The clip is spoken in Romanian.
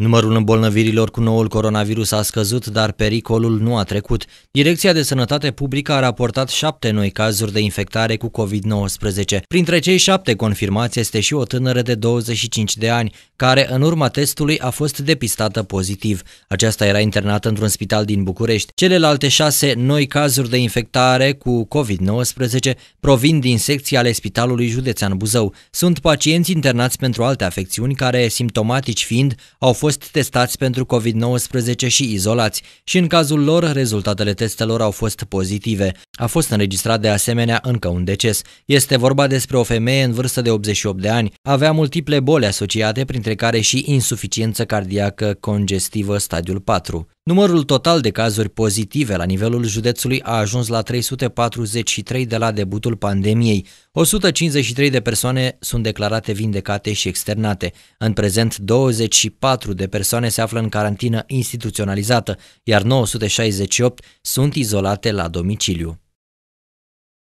Numărul îmbolnăvirilor cu noul coronavirus a scăzut, dar pericolul nu a trecut. Direcția de Sănătate Publică a raportat șapte noi cazuri de infectare cu COVID-19. Printre cei șapte confirmați este și o tânără de 25 de ani, care în urma testului a fost depistată pozitiv. Aceasta era internată într-un spital din București. Celelalte șase noi cazuri de infectare cu COVID-19 provin din secții ale Spitalului Județean Buzău. Sunt pacienți internați pentru alte afecțiuni care, simptomatici fiind, au fost fost testați pentru COVID-19 și izolați și în cazul lor rezultatele testelor au fost pozitive. A fost înregistrat de asemenea încă un deces. Este vorba despre o femeie în vârstă de 88 de ani. Avea multiple boli asociate, printre care și insuficiență cardiacă congestivă stadiul 4. Numărul total de cazuri pozitive la nivelul județului a ajuns la 343 de la debutul pandemiei. 153 de persoane sunt declarate vindecate și externate. În prezent, 24 de persoane se află în carantină instituționalizată, iar 968 sunt izolate la domiciliu.